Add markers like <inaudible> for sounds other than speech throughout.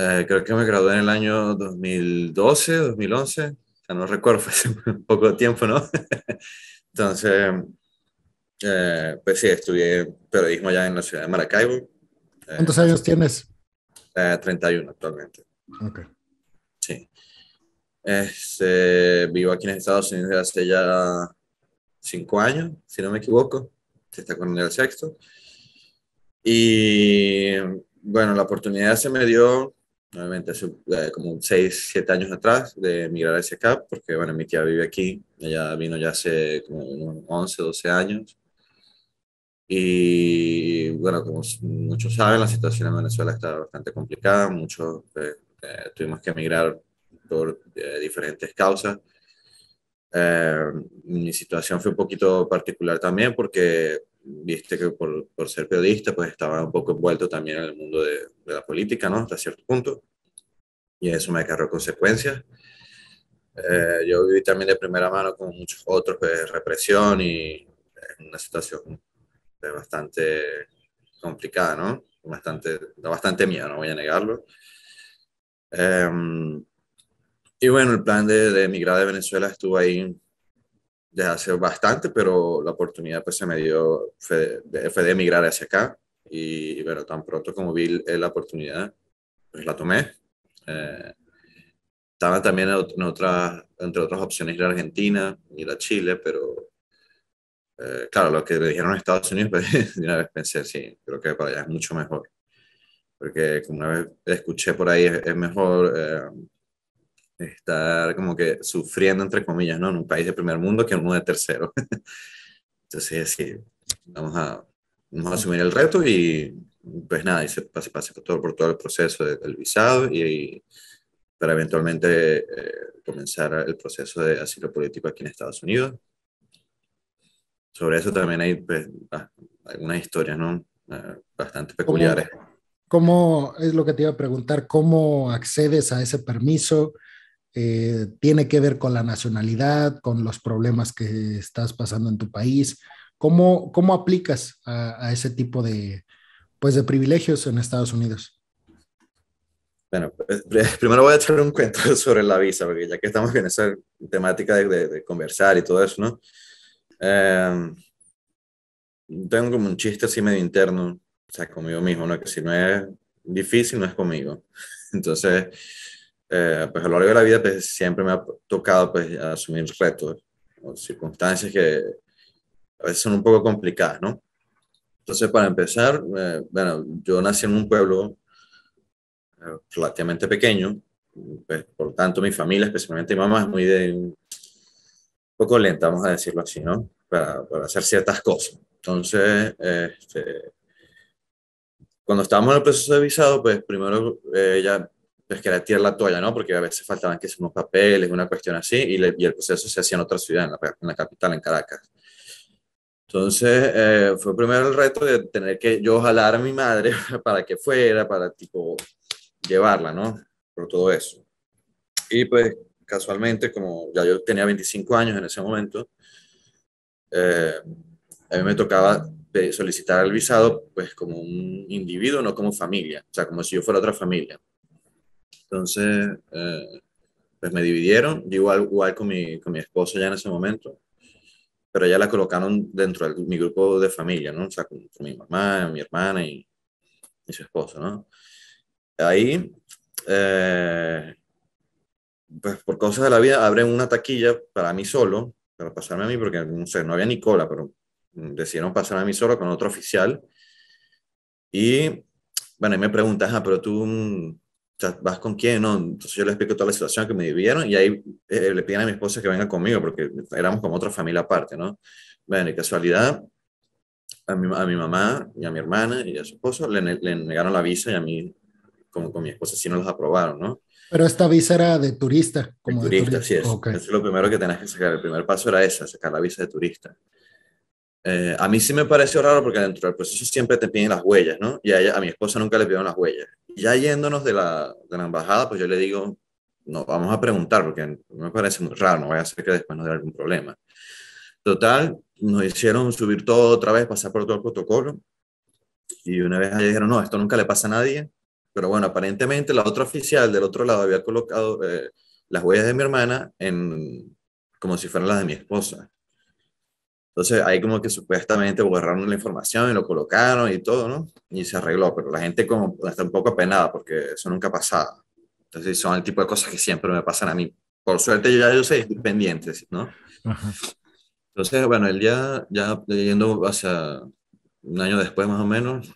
Eh, creo que me gradué en el año 2012, 2011, o sea, no recuerdo, <laughs> fue hace un poco de tiempo, ¿no? <laughs> Entonces, eh, pues sí, estudié periodismo allá en la ciudad de Maracaibo. Eh, ¿Cuántos años tienes? 31 actualmente. Ok. Sí. Este, vivo aquí en Estados Unidos desde hace ya cinco años, si no me equivoco. Se está con el sexto. Y bueno, la oportunidad se me dio, obviamente, hace eh, como 6, 7 años atrás de emigrar hacia acá, porque bueno, mi tía vive aquí, ella vino ya hace como unos 11, 12 años. Y bueno, como muchos saben, la situación en Venezuela está bastante complicada, muchos eh, eh, tuvimos que emigrar por diferentes causas. mi situación fue un poquito particular también porque viste que por, por, ser periodista, pues estaba un poco envuelto también en el mundo de, de, la política, ¿no? Hasta cierto punto. Y eso me acarró consecuencias. Eh, yo viví también de primera mano con muchos otros, pues represión y una situación pues, bastante complicada, ¿no? Bastante, bastante miedo, no voy a negarlo. Eh, y bueno, el plan de, de emigrar de Venezuela estuvo ahí desde hace bastante, pero la oportunidad pues se me dio, fue de, fue de emigrar hacia acá y, bueno, tan pronto como vi la oportunidad, pues la tomé. Eh, estaba también en otras, entre otras opciones ir a Argentina, ir a Chile, pero eh, claro, lo que le dijeron a Estados Unidos, <laughs> pues una vez pensé, sí, creo que para allá es mucho mejor. Porque como una vez escuché por ahí, es, es mejor eh, estar como que sufriendo, entre comillas, ¿no? En un país de primer mundo que en uno de tercero. <laughs> Entonces, sí, vamos a, vamos a asumir el reto y pues nada, y se pase, pase por, todo, por todo el proceso del visado y, para eventualmente eh, comenzar el proceso de asilo político aquí en Estados Unidos. Sobre eso también hay pues, algunas historias, ¿no? Eh, bastante peculiares. ¿Cómo, ¿Cómo, es lo que te iba a preguntar? ¿Cómo accedes a ese permiso? Eh, tiene que ver con la nacionalidad, con los problemas que estás pasando en tu país. ¿Cómo, cómo aplicas a, a, ese tipo de, pues, de privilegios en Estados Unidos? Bueno, pues, <laughs> primero voy a echar un cuento <laughs> sobre la visa, porque ya que estamos en esa temática de, de, de conversar y todo eso, ¿no? Eh, tengo como un chiste así medio interno, o sea, conmigo mismo, ¿no? Que si no es difícil, no es conmigo. <laughs> Entonces, eh, pues a lo largo de la vida pues, siempre me ha tocado pues, asumir retos o circunstancias que a veces son un poco complicadas, ¿no? Entonces, para empezar, eh, bueno, yo nací en un pueblo eh, relativamente pequeño, pues, por tanto mi familia, especialmente mi mamá, es muy de un poco lenta, vamos a decirlo así, ¿no? Para, para hacer ciertas cosas. Entonces, este, cuando estábamos en el proceso de visado, pues primero ella pues que era tirar la toalla, ¿no? Porque a veces faltaban que unos papeles, una cuestión así, y, le, y, el proceso se hacía en otra ciudad, en la, en la capital, en Caracas. Entonces, eh, fue primero el reto de tener que yo jalar a mi madre <laughs> para que fuera, para tipo llevarla, ¿no? Por todo eso. Y pues casualmente, como ya yo tenía 25 años en ese momento, eh, a mí me tocaba solicitar el visado pues como un individuo, no como familia, o sea, como si yo fuera otra familia. Entonces, eh, pues me dividieron, yo igual, igual con, mi, con mi esposa ya en ese momento, pero ya la colocaron dentro de mi grupo de familia, ¿no? O sea, con, mi mamá, mi hermana y, y, su esposo, ¿no? Ahí, eh, pues por cosas de la vida, abren una taquilla para mí solo, para pasarme a mí, porque no sé, no había ni cola, pero decidieron pasarme a mí solo con otro oficial. Y bueno, y me preguntas, ah, pero tú ¿vas con quién? No, entonces yo le explico toda la situación que me vivieron y ahí eh, le piden a mi esposa que venga conmigo porque éramos como otra familia aparte, ¿no? Bueno, y casualidad, a mi, a mi mamá y a mi hermana y a su esposo le, le negaron la visa y a mí, como con mi esposa, sí nos los aprobaron, ¿no? Pero esta visa era de turista. Como de turista, de turista. sí es. Okay. Eso es lo primero que tenés que sacar. El primer paso era esa, sacar la visa de turista. Eh, a mí sí me pareció raro porque dentro del proceso siempre te piden las huellas, ¿no? Y a, mi esposa nunca le pidieron las huellas. Ya yéndonos de la, de la embajada, pues yo le digo, no, vamos a preguntar porque me parece muy raro, no vaya a ser que después nos dé algún problema. Total, nos hicieron subir todo otra vez, pasar por todo el protocolo. Y una vez allá dijeron, no, esto nunca le pasa a nadie, Pero bueno, aparentemente la otra oficial del otro lado había colocado eh, las huellas de mi hermana en, como si fueran las de mi esposa. Entonces ahí como que supuestamente borraron la información y lo colocaron y todo, ¿no? Y se arregló, pero la gente como está un poco apenada porque eso nunca pasaba. Entonces son el tipo de cosas que siempre me pasan a mí. Por suerte yo ya yo soy independiente, ¿no? Entonces, bueno, el día ya yendo hacia un año después más o menos,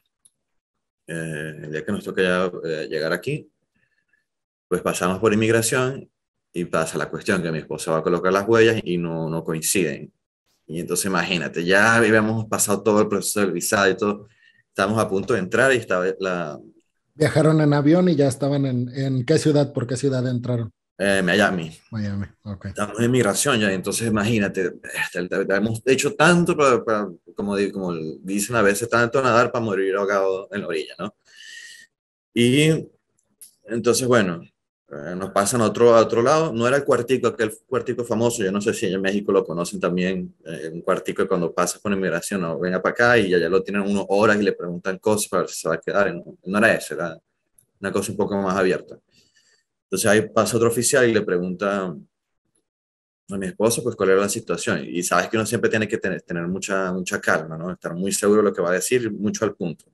eh, el día que nos toca ya eh, llegar aquí, pues pasamos por inmigración y pasa la cuestión que mi esposa va a colocar las huellas y no, no coinciden. Y entonces imagínate, ya habíamos pasado todo el proceso del visado y todo, estábamos a punto de entrar y estaba la... Viajaron en avión y ya estaban en, en qué ciudad, por qué ciudad entraron. Eh, Miami. Miami, ok. Estamos en migración ya, entonces imagínate, este, hemos hecho tanto, para, como, como dicen a veces, tanto nadar para morir ahogado en la orilla, ¿no? Y entonces, bueno, eh, nos pasan a otro, otro lado, no era el cuartico, aquel cuartico famoso, yo no sé si en México lo conocen también, eh, un cuartico que cuando pasas por inmigración, no, venga para acá y ya lo tienen unas horas y le preguntan cosas para ver si se va a quedar, no, no era eso, era una cosa un poco más abierta. Entonces ahí pasa otro oficial y le pregunta a mi esposo, pues, cuál era la situación. Y sabes que uno siempre tiene que tener, tener mucha, mucha calma, ¿no? Estar muy seguro de lo que va a decir, mucho al punto.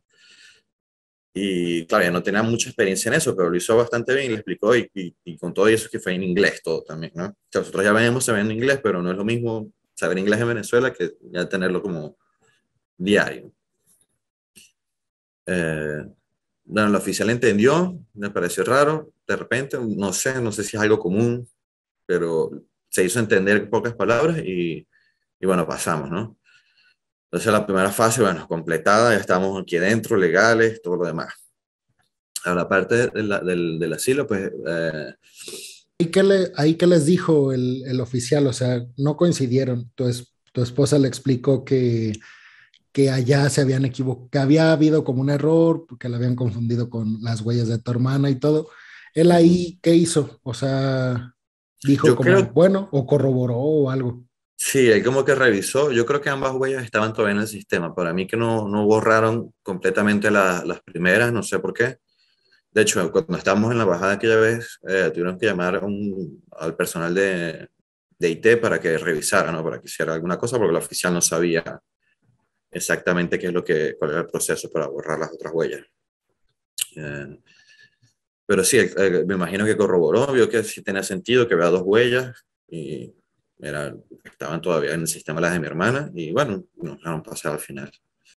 Y claro, ya no tenía mucha experiencia en eso, pero lo hizo bastante bien y le explicó y, y, con todo eso que fue en inglés todo también, ¿no? nosotros ya venimos sabiendo inglés, pero no es lo mismo saber inglés en Venezuela que ya tenerlo como diario. Eh, bueno, el oficial entendió, me pareció raro, de repente, no sé, no sé si es algo común, pero se hizo entender en pocas palabras y, y bueno, pasamos, ¿no? Entonces la primera fase, bueno, completada, ya estamos aquí dentro, legales, todo lo demás. Ahora, la parte del, del, asilo, pues... Eh, ¿Y qué le, ahí qué les dijo el, el, oficial? O sea, no coincidieron. Tu, tu esposa le explicó que que allá se habían equivocado, que había habido como un error, que le habían confundido con las huellas de tu hermana y todo. Él ahí, ¿qué hizo? O sea, dijo como, bueno, o corroboró o algo. Sí, él como que revisó. Yo creo que ambas huellas estaban todavía en el sistema. Para mí que no, no borraron completamente las primeras, no sé por qué. De hecho, cuando estábamos en la bajada aquella vez, eh, tuvieron que llamar al personal de, de IT para que revisara, ¿no? Para que hiciera alguna cosa, porque el oficial no sabía exactamente qué es lo que, cuál era el proceso para borrar las otras huellas. Eh, pero sí, eh, me imagino que corroboró, vio que sí tenía sentido que vea dos huellas y era, estaban todavía en el sistema las de mi hermana y bueno, nos dejaron pasar al final.